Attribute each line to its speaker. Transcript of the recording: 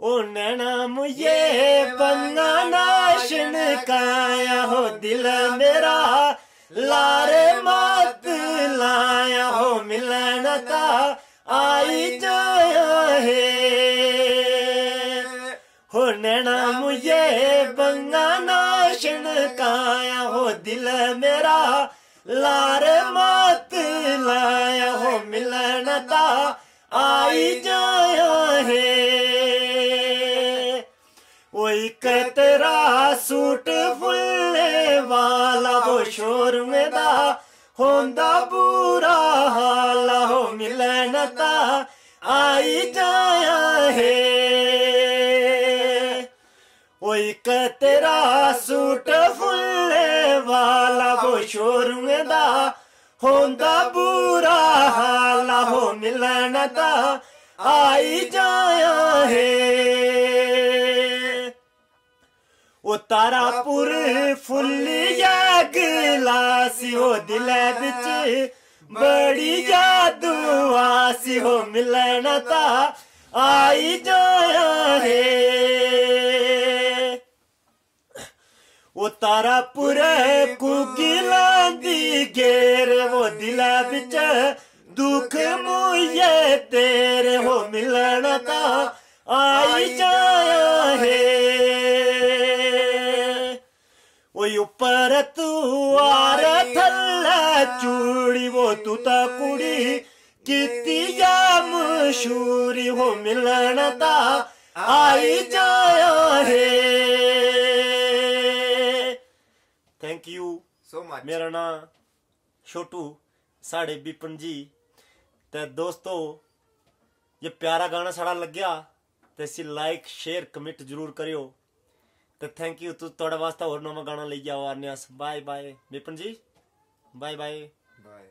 Speaker 1: ओ नैना मुझे बंगा नाशन काया हो दिल मेरा लारे मत लाया हो मिलन का आई जाया है। हो नैना मुझे बंगा नाशन काया हो दिल मेरा लारे मत लाया हो मिलन का आई जाया सूट फुल्ले वाला वो शोर में दा होंदा बुरा हाल, हो मिलन ता, आई जाया है। ओई तेरा सूट फुल्ले वाला वो शोर में दा होंदा बुरा हाल, हो मिलन ता, आई जाया है। ओ तारापुर फुल्लिया गिलासी हो दिल बिच, बड़ी जादू आसी हो मिलन ता, आई जाया है ओ तारापुर कुगिला दी घेर वो दिल बिच, दुख मुझे तेरे हो मिलन ता, आई जाया है ऊपर तू आर थल्ला चूड़ी वो तू ता कुड़ी। किती या मशहूरी हो मिलनता आई जाया है थैंक यू
Speaker 2: सो मच
Speaker 1: मेरा नाम छोटू साढ़े बिपन जी। ते दोस्तों ये प्यारा गाना साड़ा लग्या। ते इसी लाइक शेयर कमेंट ज़रूर करियो। ਤੇ ਥੈਂਕ ਯੂ ਤੁਸੀਂ ਤੁਹਾਡੇ ਵਾਸਤੇ ਹੋਰ ਨਵਾਂ ਗਾਣਾ ਲਈ ਜਾਓ ਆਰਨਿਆਸ। ਬਾਏ ਬਾਏ ਵਿਪਨ ਜੀ। Bye bye
Speaker 2: bye